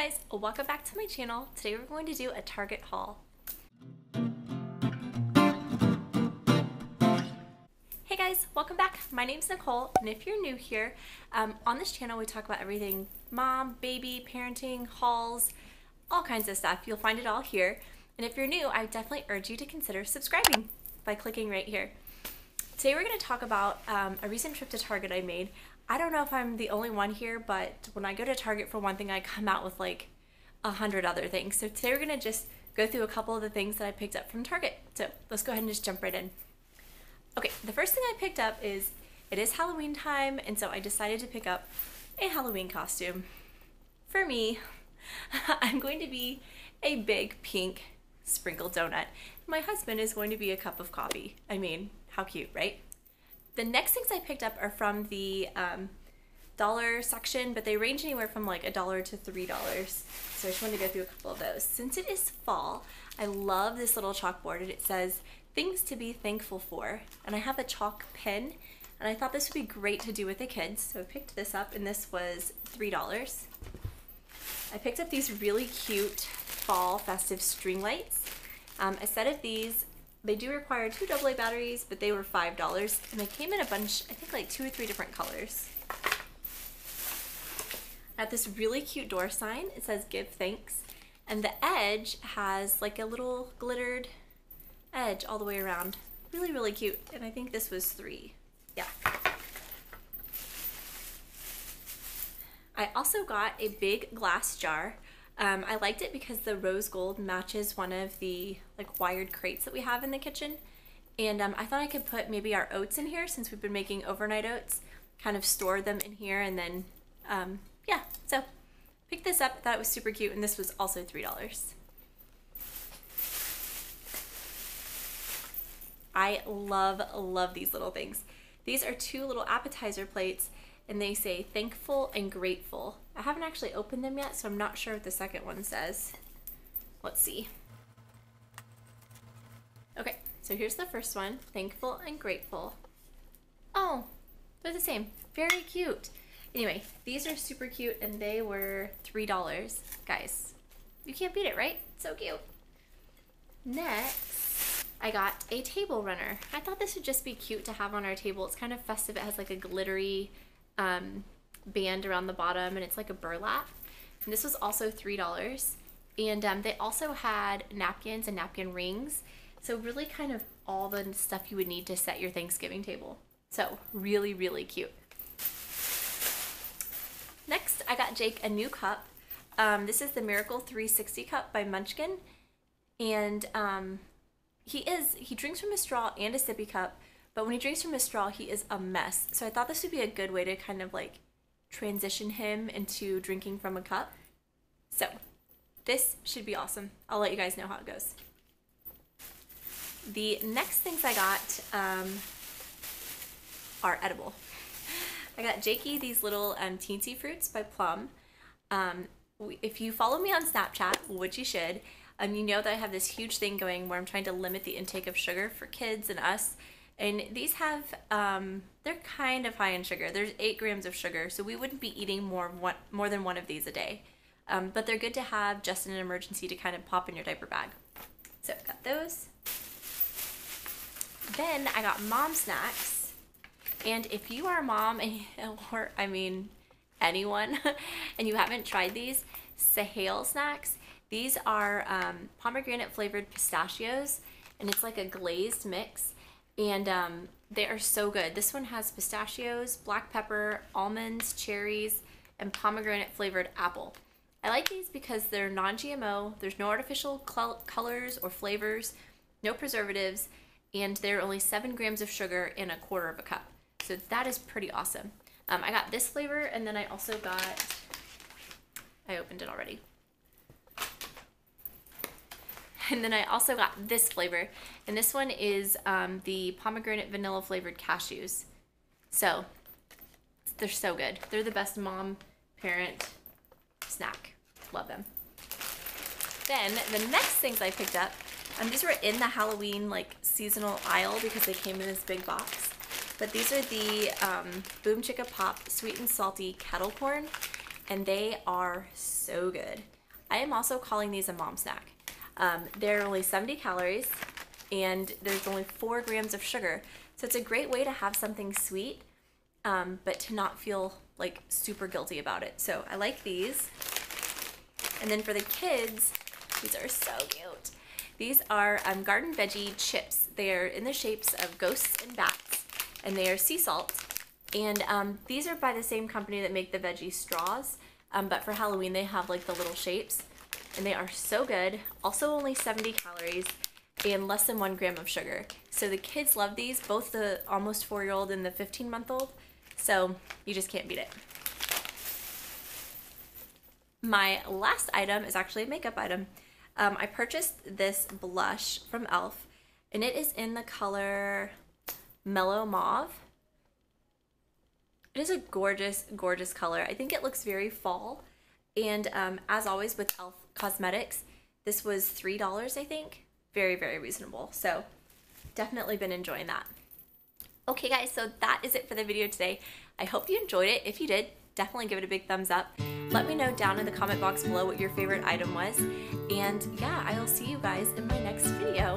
guys, welcome back to my channel. Today we're going to do a Target haul. Hey guys, welcome back. My name's Nicole, and if you're new here, um, on this channel we talk about everything mom, baby, parenting, hauls, all kinds of stuff. You'll find it all here. And if you're new, I definitely urge you to consider subscribing by clicking right here. Today we're going to talk about um, a recent trip to Target I made. I don't know if I'm the only one here, but when I go to Target for one thing, I come out with like a hundred other things. So today we're gonna just go through a couple of the things that I picked up from Target. So let's go ahead and just jump right in. Okay, the first thing I picked up is it is Halloween time, and so I decided to pick up a Halloween costume. For me, I'm going to be a big pink sprinkled donut. My husband is going to be a cup of coffee. I mean, how cute, right? The next things I picked up are from the um, dollar section, but they range anywhere from like a dollar to three dollars. So I just wanted to go through a couple of those. Since it is fall, I love this little chalkboard and it says things to be thankful for. And I have a chalk pen and I thought this would be great to do with the kids. So I picked this up and this was three dollars. I picked up these really cute fall festive string lights. Um, a set of these they do require two AA batteries, but they were $5 and they came in a bunch, I think like two or three different colors. At this really cute door sign, it says give thanks. And the edge has like a little glittered edge all the way around. Really, really cute. And I think this was three. Yeah. I also got a big glass jar um, I liked it because the rose gold matches one of the like wired crates that we have in the kitchen. And um, I thought I could put maybe our oats in here since we've been making overnight oats, kind of store them in here and then, um, yeah. So picked this up, thought it was super cute, and this was also $3. I love, love these little things. These are two little appetizer plates and they say thankful and grateful. I haven't actually opened them yet, so I'm not sure what the second one says. Let's see. Okay, so here's the first one, thankful and grateful. Oh, they're the same. Very cute. Anyway, these are super cute and they were $3. Guys, you can't beat it, right? So cute. Next, I got a table runner. I thought this would just be cute to have on our table. It's kind of festive. It has like a glittery um, band around the bottom and it's like a burlap. And this was also $3. And um, they also had napkins and napkin rings. So really kind of all the stuff you would need to set your Thanksgiving table. So really, really cute. Next, I got Jake a new cup. Um, this is the Miracle 360 cup by Munchkin. And um, he is, he drinks from a straw and a sippy cup, but when he drinks from a straw, he is a mess. So I thought this would be a good way to kind of like transition him into drinking from a cup. So this should be awesome. I'll let you guys know how it goes. The next things I got um, are edible. I got Jakey these little um, teensy fruits by Plum. Um, if you follow me on Snapchat, which you should, um, you know that I have this huge thing going where I'm trying to limit the intake of sugar for kids and us. And these have, um, they're kind of high in sugar. There's eight grams of sugar, so we wouldn't be eating more, one, more than one of these a day. Um, but they're good to have just in an emergency to kind of pop in your diaper bag. So I've got those. Then I got mom snacks. And if you are a mom, or I mean anyone, and you haven't tried these, Sahale snacks, these are um, pomegranate flavored pistachios, and it's like a glazed mix and um, they are so good. This one has pistachios, black pepper, almonds, cherries, and pomegranate flavored apple. I like these because they're non-GMO, there's no artificial colors or flavors, no preservatives, and they're only 7 grams of sugar in a quarter of a cup. So that is pretty awesome. Um, I got this flavor, and then I also got, I opened it already. And then I also got this flavor, and this one is um, the pomegranate vanilla flavored cashews. So they're so good. They're the best mom parent snack. Love them. Then the next things I picked up, um, these were in the Halloween like seasonal aisle because they came in this big box. But these are the um, Boom Chicka Pop Sweet and Salty Kettle Corn. and they are so good. I am also calling these a mom snack. Um, they're only 70 calories and there's only four grams of sugar. So it's a great way to have something sweet, um, but to not feel like super guilty about it. So I like these. And then for the kids, these are so cute. These are um, garden veggie chips. They are in the shapes of ghosts and bats, and they are sea salt. And um, these are by the same company that make the veggie straws, um, but for Halloween they have like the little shapes, and they are so good. Also only 70 calories and less than one gram of sugar. So the kids love these, both the almost four-year-old and the 15-month-old. So you just can't beat it. My last item is actually a makeup item. Um, I purchased this blush from e.l.f. and it is in the color Mellow Mauve. It is a gorgeous, gorgeous color. I think it looks very fall. And um, as always with e.l.f. Cosmetics, this was $3, I think. Very, very reasonable. So definitely been enjoying that. Okay guys, so that is it for the video today. I hope you enjoyed it. If you did, definitely give it a big thumbs up. Let me know down in the comment box below what your favorite item was. And yeah, I will see you guys in my next video.